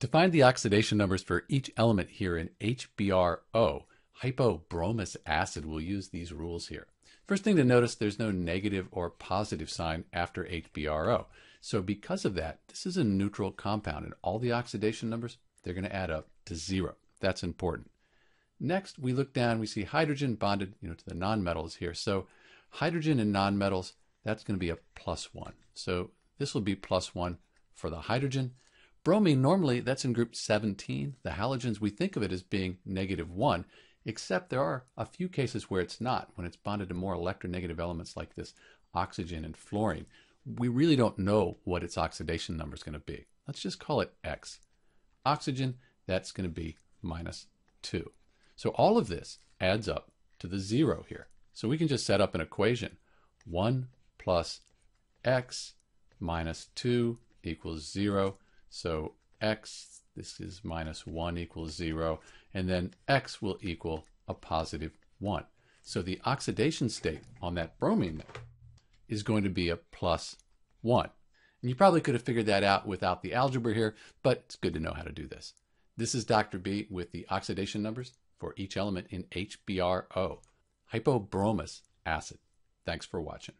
To find the oxidation numbers for each element here in HBrO, hypobromous acid, we'll use these rules here. First thing to notice, there's no negative or positive sign after HBrO. So because of that, this is a neutral compound, and all the oxidation numbers, they're going to add up to zero. That's important. Next, we look down, we see hydrogen bonded you know, to the nonmetals here. So hydrogen and nonmetals, that's going to be a plus one. So this will be plus one for the hydrogen. Bromine, normally that's in group 17. The halogens, we think of it as being negative one, except there are a few cases where it's not, when it's bonded to more electronegative elements like this oxygen and fluorine. We really don't know what its oxidation number is going to be. Let's just call it X. Oxygen, that's going to be minus 2. So all of this adds up to the 0 here. So we can just set up an equation. 1 plus x minus 2 equals 0. So x, this is minus 1 equals 0. And then x will equal a positive 1. So the oxidation state on that bromine is going to be a plus 1. And you probably could have figured that out without the algebra here, but it's good to know how to do this. This is Dr. B with the oxidation numbers for each element in HBrO, hypobromous acid. Thanks for watching.